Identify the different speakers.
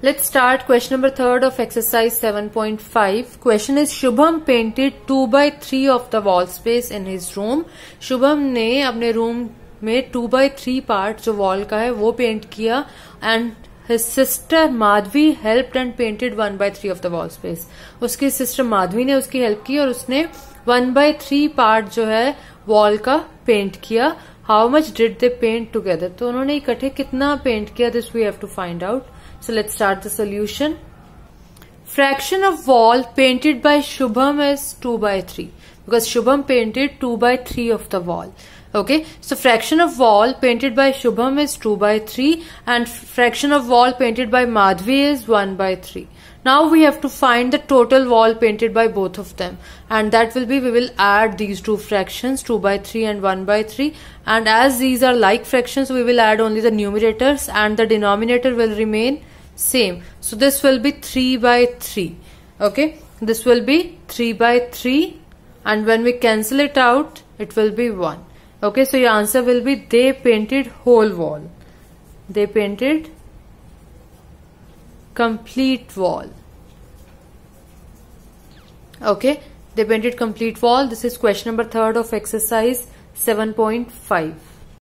Speaker 1: Let's start question number third of exercise 7.5. Question is Shubham painted 2 by 3 of the wall space in his room. Shubham ने अपने room में 2 by 3 part जो wall का है वो paint किया and his sister Madhavi helped and painted 1 by 3 of the wall space. उसकी sister Madhavi ने उसकी हेल्प की और उसने 1 by 3 पार्ट जो है वॉल का पेंट किया how much did they paint together तो उन्होंने इकट्ठे कितना पेंट किया this we have to find out So let's start the solution. Fraction of wall painted by Shubham is 2 by 3 because Shubham painted 2 by 3 of the wall. Okay, so fraction of wall painted by Shubham is 2 by 3 and fraction of wall painted by Madhvi is 1 by 3. Now we have to find the total wall painted by both of them and that will be we will add these two fractions 2 by 3 and 1 by 3 and as these are like fractions we will add only the numerators and the denominator will remain same. So this will be 3 by 3 okay this will be 3 by 3 and when we cancel it out it will be 1 okay so your answer will be they painted whole wall. They painted complete wall. Okay they painted complete wall. This is question number third of exercise 7.5